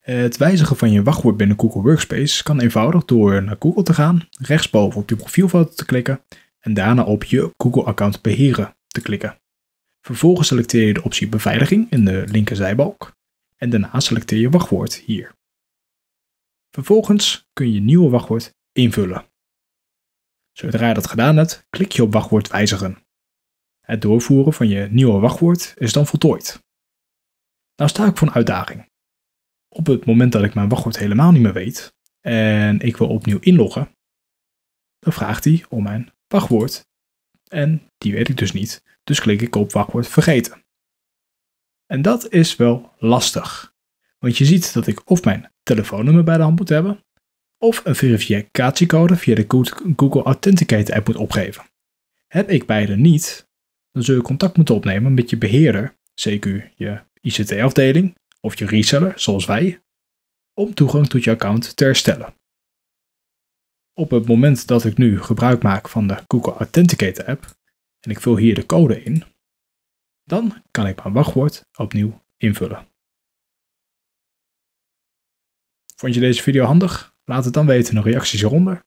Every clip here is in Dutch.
Het wijzigen van je wachtwoord binnen Google Workspace kan eenvoudig door naar Google te gaan, rechtsboven op je profielfoto te klikken en daarna op je Google-account beheren te klikken. Vervolgens selecteer je de optie beveiliging in de linkerzijbalk en daarna selecteer je wachtwoord hier. Vervolgens kun je nieuwe wachtwoord invullen. Zodra je dat gedaan hebt, klik je op wachtwoord wijzigen. Het doorvoeren van je nieuwe wachtwoord is dan voltooid. Nou sta ik voor een uitdaging. Op het moment dat ik mijn wachtwoord helemaal niet meer weet en ik wil opnieuw inloggen, dan vraagt hij om mijn wachtwoord. En die weet ik dus niet, dus klik ik op wachtwoord vergeten. En dat is wel lastig, want je ziet dat ik of mijn telefoonnummer bij de hand moet hebben, of een verificatiecode via de Google Authenticator app moet opgeven. Heb ik beide niet, dan zul je contact moeten opnemen met je beheerder, CQ je ICT-afdeling of je reseller, zoals wij, om toegang tot je account te herstellen. Op het moment dat ik nu gebruik maak van de Google Authenticator app en ik vul hier de code in, dan kan ik mijn wachtwoord opnieuw invullen. Vond je deze video handig? Laat het dan weten in de reacties hieronder.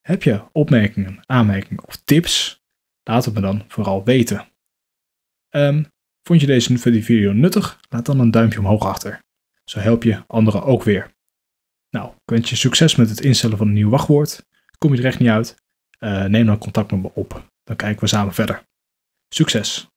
Heb je opmerkingen, aanmerkingen of tips? Laat het me dan vooral weten. Um, vond je deze video nuttig? Laat dan een duimpje omhoog achter. Zo help je anderen ook weer. Nou, ik wens je succes met het instellen van een nieuw wachtwoord. Kom je er echt niet uit? Uh, neem dan contact met me op. Dan kijken we samen verder. Succes!